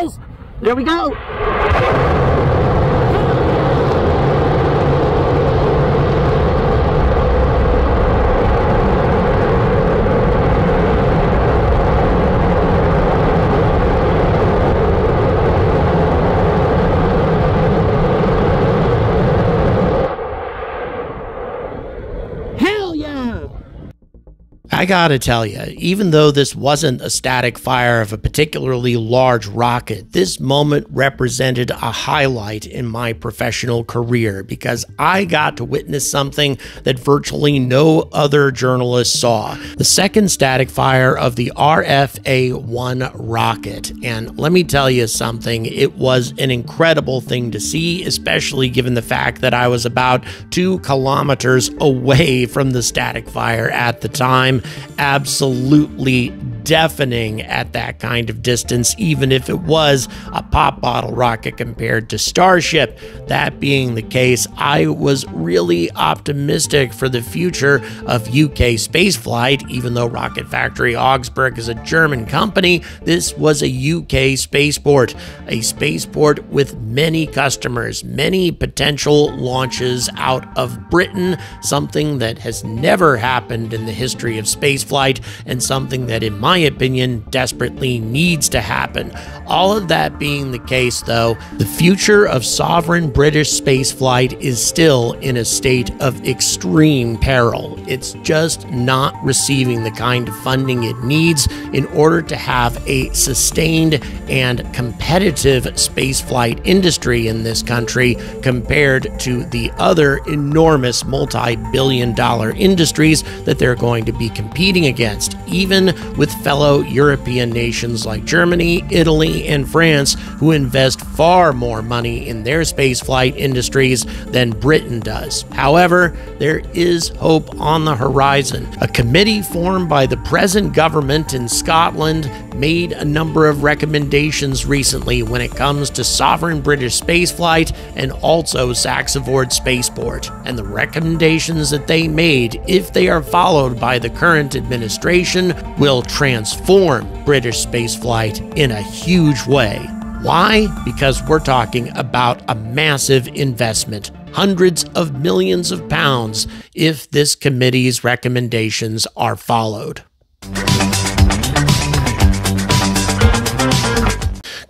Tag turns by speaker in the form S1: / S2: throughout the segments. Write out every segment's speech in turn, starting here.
S1: guys. There we go.
S2: I gotta tell you, even though this wasn't a static fire of a particularly large rocket, this moment represented a highlight in my professional career because I got to witness something that virtually no other journalist saw the second static fire of the RFA 1 rocket. And let me tell you something, it was an incredible thing to see, especially given the fact that I was about two kilometers away from the static fire at the time absolutely deafening at that kind of distance, even if it was a pop bottle rocket compared to Starship. That being the case, I was really optimistic for the future of UK spaceflight, even though Rocket Factory Augsburg is a German company. This was a UK spaceport, a spaceport with many customers, many potential launches out of Britain, something that has never happened in the history of spaceflight, and something that, in my opinion, desperately needs to happen. All of that being the case, though, the future of sovereign British spaceflight is still in a state of extreme peril. It's just not receiving the kind of funding it needs in order to have a sustained and competitive spaceflight industry in this country compared to the other enormous multi billion dollar industries that they're going to be competing against, even with fellow European nations like Germany, Italy, and France, who invest far more money in their spaceflight industries than Britain does. However, there is hope on the horizon. A committee formed by the present government in Scotland made a number of recommendations recently when it comes to sovereign British spaceflight and also Saxavord Spaceport. And the recommendations that they made, if they are followed by the current administration, will transform British spaceflight in a huge way. Why? Because we're talking about a massive investment, hundreds of millions of pounds, if this committee's recommendations are followed.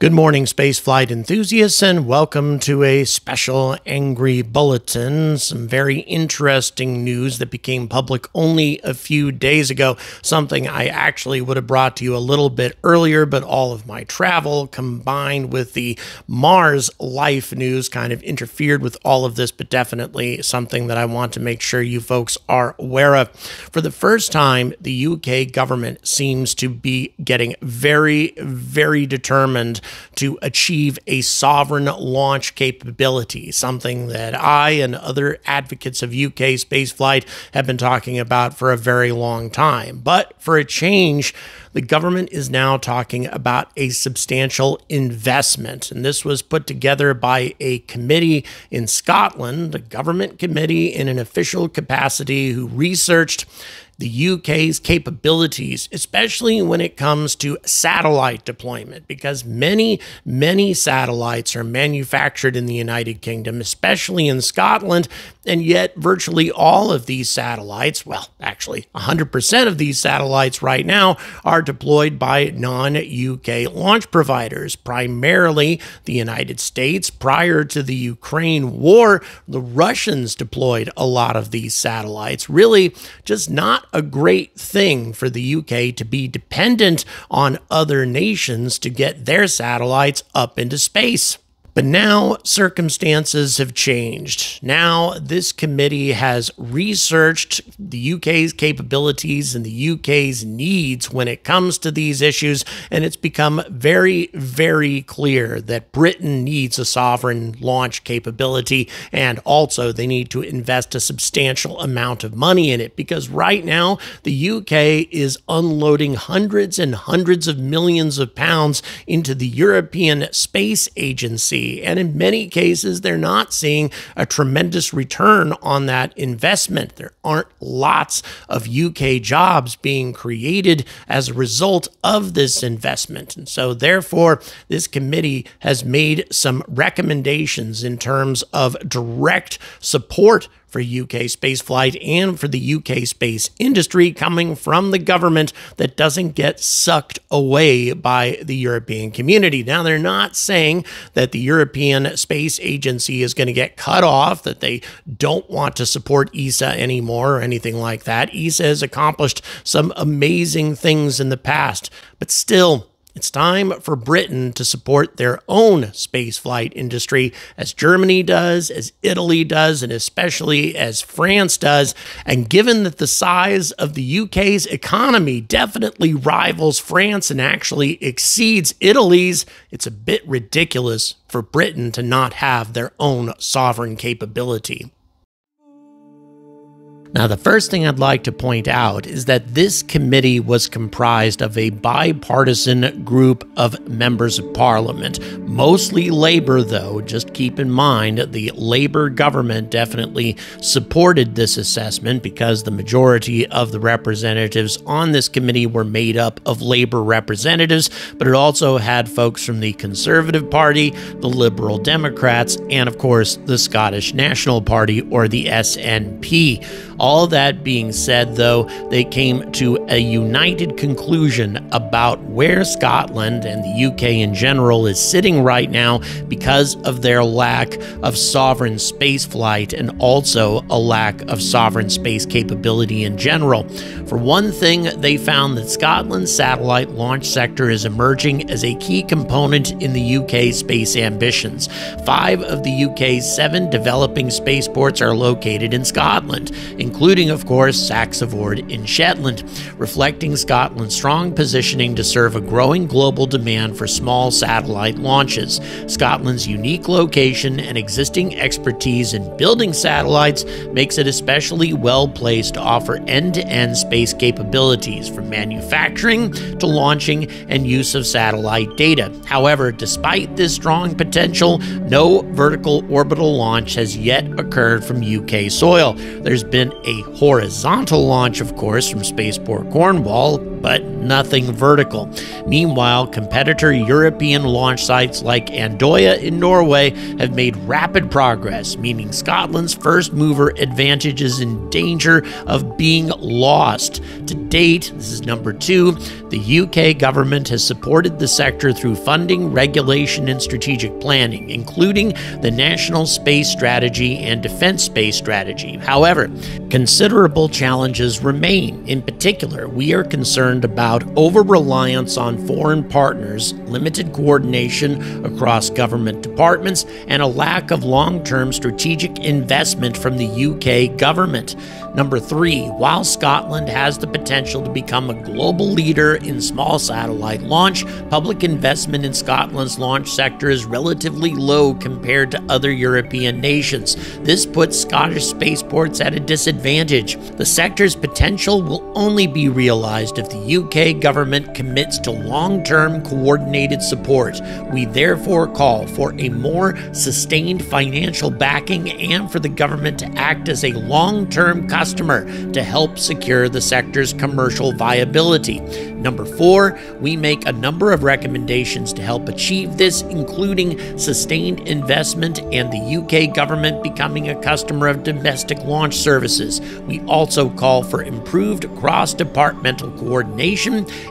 S2: Good morning, spaceflight enthusiasts, and welcome to a special Angry Bulletin. Some very interesting news that became public only a few days ago. Something I actually would have brought to you a little bit earlier, but all of my travel combined with the Mars life news kind of interfered with all of this, but definitely something that I want to make sure you folks are aware of. For the first time, the UK government seems to be getting very, very determined to achieve a sovereign launch capability, something that I and other advocates of UK spaceflight have been talking about for a very long time. But for a change, the government is now talking about a substantial investment. And this was put together by a committee in Scotland, a government committee in an official capacity who researched the UK's capabilities, especially when it comes to satellite deployment, because many, many satellites are manufactured in the United Kingdom, especially in Scotland, and yet virtually all of these satellites, well, actually 100% of these satellites right now, are deployed by non UK launch providers, primarily the United States. Prior to the Ukraine war, the Russians deployed a lot of these satellites, really just not a great thing for the UK to be dependent on other nations to get their satellites up into space. But now circumstances have changed. Now, this committee has researched the UK's capabilities and the UK's needs when it comes to these issues, and it's become very, very clear that Britain needs a sovereign launch capability, and also they need to invest a substantial amount of money in it because right now the UK is unloading hundreds and hundreds of millions of pounds into the European Space Agency And in many cases, they're not seeing a tremendous return on that investment. There aren't lots of UK jobs being created as a result of this investment. And so, therefore, this committee has made some recommendations in terms of direct support for UK spaceflight and for the UK space industry coming from the government that doesn't get sucked away by the European community. Now, they're not saying that the European Space Agency is going to get cut off, that they don't want to support ESA anymore or anything like that. ESA has accomplished some amazing things in the past, but still, it's time for Britain to support their own spaceflight industry, as Germany does, as Italy does, and especially as France does. And given that the size of the UK's economy definitely rivals France and actually exceeds Italy's, it's a bit ridiculous for Britain to not have their own sovereign capability. Now, the first thing I'd like to point out is that this committee was comprised of a bipartisan group of members of parliament, mostly labor, though. Just keep in mind the labor government definitely supported this assessment because the majority of the representatives on this committee were made up of labor representatives, but it also had folks from the Conservative Party, the Liberal Democrats, and of course, the Scottish National Party or the SNP. All that being said, though, they came to a united conclusion about where Scotland and the UK in general is sitting right now because of their lack of sovereign space flight and also a lack of sovereign space capability in general. For one thing, they found that Scotland's satellite launch sector is emerging as a key component in the UK space ambitions. Five of the UK's seven developing spaceports are located in Scotland, including, of course, Saxavord in Shetland, reflecting Scotland's strong positioning to serve a growing global demand for small satellite launches. Scotland's unique location and existing expertise in building satellites makes it especially well placed to offer end to end space capabilities, from manufacturing to launching and use of satellite data. However, despite this strong potential, no vertical orbital launch has yet occurred from UK soil. There's been a horizontal launch, of course, from Spaceport Cornwall, but nothing vertical. Meanwhile, competitor European launch sites like Andøya in Norway have made rapid progress, meaning Scotland's first mover advantage is in danger of being lost. To date, this is number two, the UK government has supported the sector through funding, regulation, and strategic planning, including the National Space Strategy and Defense Space Strategy. However, considerable challenges remain. In particular, we are concerned about over reliance on foreign partners, limited coordination across government departments, and a lack of long term strategic investment from the UK government. Number three, while Scotland has the potential to become a global leader in small satellite launch, public investment in Scotland's launch sector is relatively low compared to other European nations. This puts Scottish spaceports at a disadvantage. The sector's potential will only be realized if the UK government commits to long term coordinated support. We therefore call for a more sustained financial backing and for the government to act as a long term customer to help secure the sector's commercial viability. Number four, we make a number of recommendations to help achieve this, including sustained investment and the UK government becoming a customer of domestic launch services. We also call for improved cross departmental coordination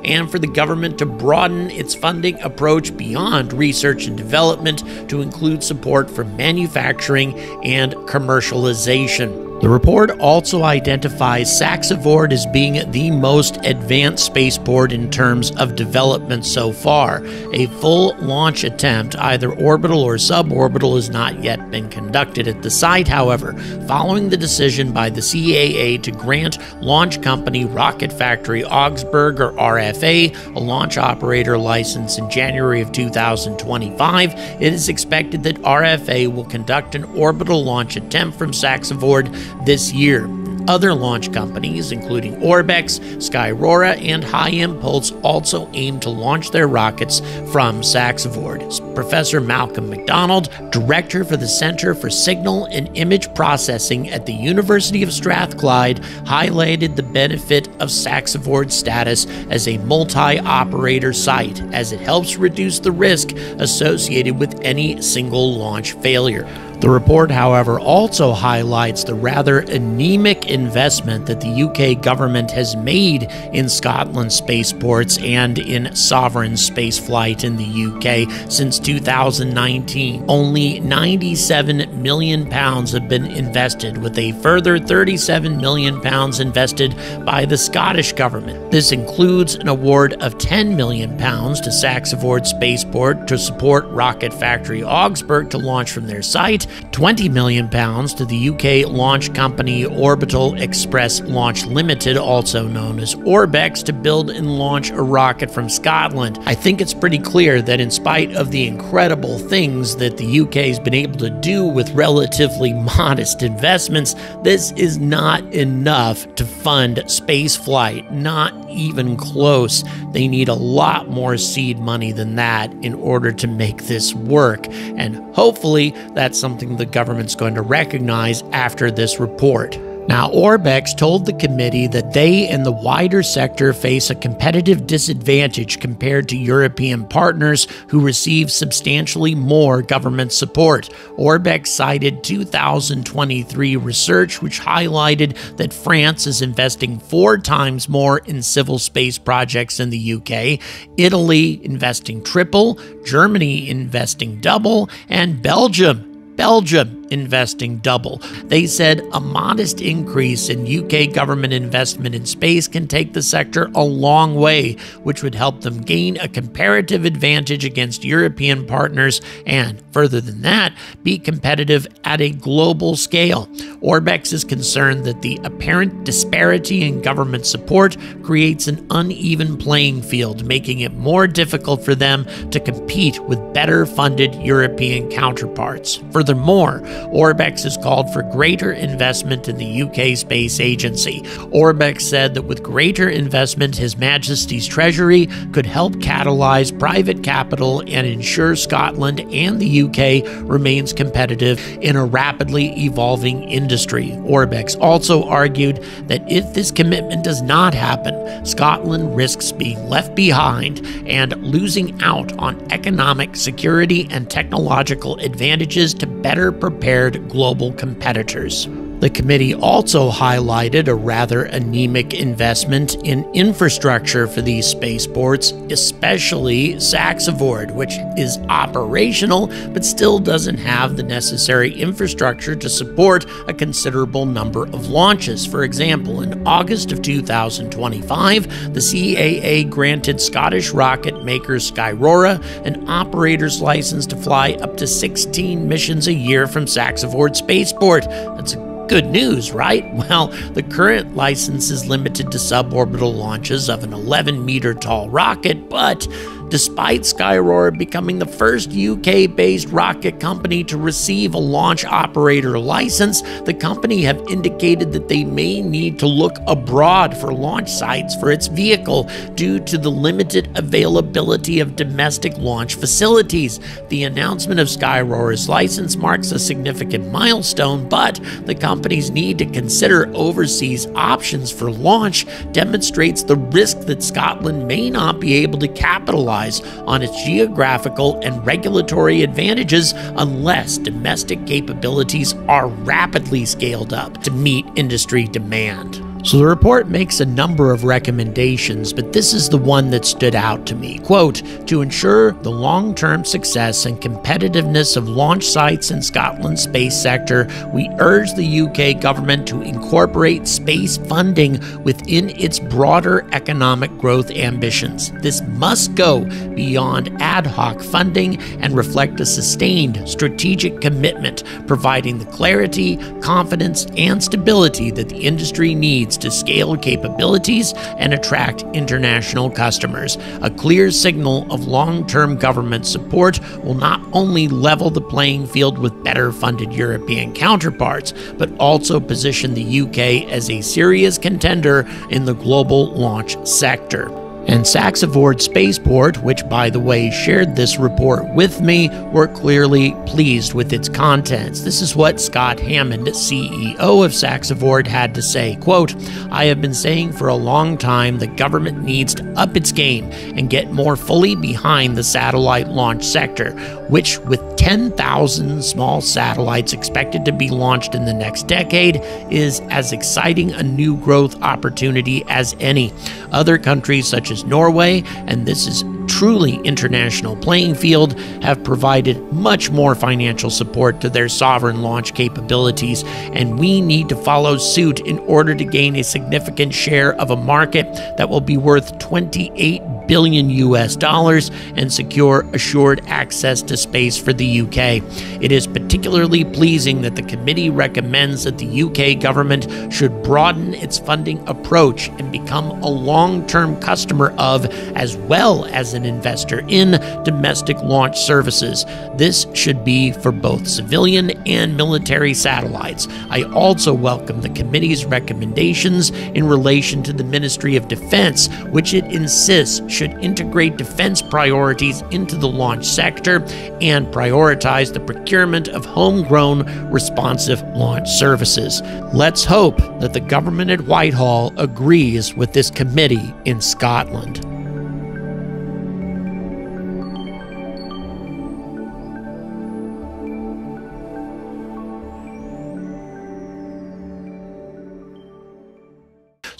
S2: and for the government to broaden its funding approach beyond research and development to include support for manufacturing and commercialization. The report also identifies Saxavord as being the most advanced spaceport in terms of development so far. A full launch attempt, either orbital or suborbital, has not yet been conducted at the site, however, following the decision by the CAA to grant launch company Rocket Factory Augsburg or RFA a launch operator license in January of 2025. It is expected that RFA will conduct an orbital launch attempt from Saxavord this year. Other launch companies, including Orbex, Skyrora, and High Impulse, also aim to launch their rockets from SaxaVord. Professor Malcolm McDonald, director for the Center for Signal and Image Processing at the University of Strathclyde, highlighted the benefit of SaxaVord's status as a multi operator site, as it helps reduce the risk associated with any single launch failure. The report, however, also highlights the rather anemic investment that the UK government has made in Scotland spaceports and in sovereign spaceflight in the UK since 2019. Only 97 million pounds have been invested, with a further 37 million pounds invested by the Scottish government. This includes an award of 10 million pounds to SaxaVord Spaceport to support Rocket Factory Augsburg to launch from their site 20 million pounds to the UK launch company Orbital Express Launch Limited, also known as Orbex, to build and launch a rocket from Scotland. I think it's pretty clear that in spite of the incredible things that the UK has been able to do with relatively modest investments, this is not enough to fund space flight, not even close. They need a lot more seed money than that in order to make this work. And hopefully, that's something the government's going to recognize after this report. Now, Orbex told the committee that they and the wider sector face a competitive disadvantage compared to European partners who receive substantially more government support. Orbex cited 2023 research, which highlighted that France is investing four times more in civil space projects in the UK, Italy investing triple, Germany investing double, and Belgium Belgium investing double. They said a modest increase in UK government investment in space can take the sector a long way, which would help them gain a comparative advantage against European partners and, further than that, be competitive at a global scale. Orbex is concerned that the apparent disparity in government support creates an uneven playing field, making it more difficult for them to compete with better funded European counterparts. Furthermore, Orbex has called for greater investment in the UK Space Agency. Orbex said that with greater investment, His Majesty's Treasury could help catalyze private capital and ensure Scotland and the UK remains competitive in a rapidly evolving industry. Orbex also argued that if this commitment does not happen, Scotland risks being left behind and losing out on economic security and technological advantages to better prepare global competitors. The committee also highlighted a rather anemic investment in infrastructure for these spaceports, especially SaxaVord, which is operational but still doesn't have the necessary infrastructure to support a considerable number of launches. For example, in August of 2025, the CAA granted Scottish rocket maker Skyrora an operator's license to fly up to 16 missions a year from SaxaVord Spaceport. That's a Good news, right? Well, the current license is limited to suborbital launches of an 11 meter tall rocket, but despite Skyrora becoming the first UK based rocket company to receive a launch operator license, the company have indicated that they may need to look abroad for launch sites for its vehicle due to the limited availability of domestic launch facilities. The announcement of Skyrora's license marks a significant milestone, but the company's need to consider overseas options for launch demonstrates the risk that Scotland may not be able to capitalize capitalize on its geographical and regulatory advantages unless domestic capabilities are rapidly scaled up to meet industry demand. So the report makes a number of recommendations, but this is the one that stood out to me. Quote, to ensure the long term success and competitiveness of launch sites in Scotland's space sector, we urge the UK government to incorporate space funding within its broader economic growth ambitions. This must go beyond ad hoc funding and reflect a sustained strategic commitment, providing the clarity, confidence, and stability that the industry needs needs to scale capabilities and attract international customers. A clear signal of long term government support will not only level the playing field with better funded European counterparts, but also position the UK as a serious contender in the global launch sector. And Saxavord Spaceport, which by the way shared this report with me, were clearly pleased with its contents. This is what Scott Hammond, CEO of Saxavord, had to say. Quote, I have been saying for a long time the government needs to up its game and get more fully behind the satellite launch sector, which with 10,000 small satellites expected to be launched in the next decade is as exciting a new growth opportunity as any. Other countries such as Norway, and this is truly international playing field, have provided much more financial support to their sovereign launch capabilities, and we need to follow suit in order to gain a significant share of a market that will be worth 28 billion US dollars and secure assured access to space for the UK. It is particularly pleasing that the committee recommends that the UK government should broaden its funding approach and become a long term customer of, as well as an investor in, domestic launch services. This should be for both civilian and military satellites. I also welcome the committee's recommendations in relation to the Ministry of Defense, which it insists should integrate defense priorities into the launch sector and prioritize the procurement of homegrown responsive launch services. Let's hope that the government at Whitehall agrees with this committee in Scotland.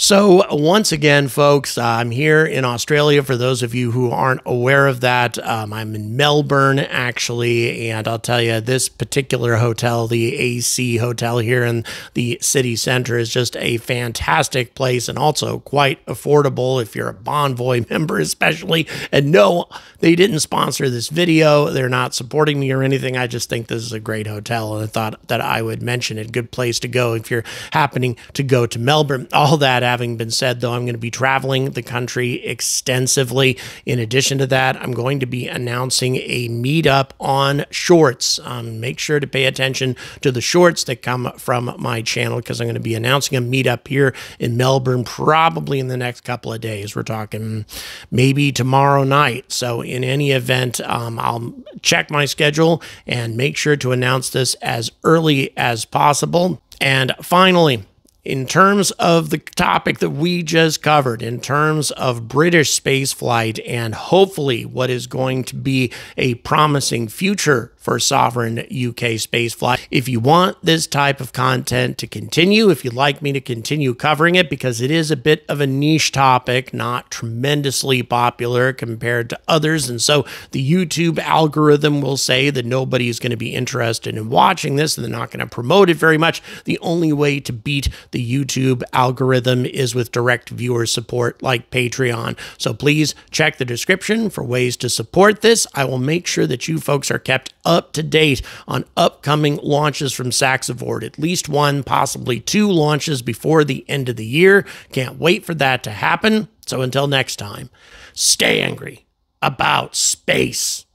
S2: So, once again, folks, I'm here in Australia. For those of you who aren't aware of that, um, I'm in Melbourne, actually. And I'll tell you, this particular hotel, the AC Hotel here in the city center, is just a fantastic place and also quite affordable if you're a Bonvoy member, especially. And no, they didn't sponsor this video. They're not supporting me or anything. I just think this is a great hotel. And I thought that I would mention it. Good place to go if you're happening to go to Melbourne. All that having been said, though, I'm going to be traveling the country extensively. In addition to that, I'm going to be announcing a meetup on shorts. Um, make sure to pay attention to the shorts that come from my channel because I'm going to be announcing a meetup here in Melbourne probably in the next couple of days. We're talking maybe tomorrow night. So, in any event, um, I'll check my schedule and make sure to announce this as early as possible. And finally, in terms of the topic that we just covered, in terms of British spaceflight and hopefully what is going to be a promising future for sovereign UK spaceflight. If you want this type of content to continue, if you'd like me to continue covering it, because it is a bit of a niche topic, not tremendously popular compared to others. And so the YouTube algorithm will say that nobody is going to be interested in watching this and they're not going to promote it very much. The only way to beat the YouTube algorithm is with direct viewer support like Patreon. So please check the description for ways to support this. I will make sure that you folks are kept up to date on upcoming launches from Saxavord. At least one, possibly two launches before the end of the year. Can't wait for that to happen. So until next time, stay angry about space.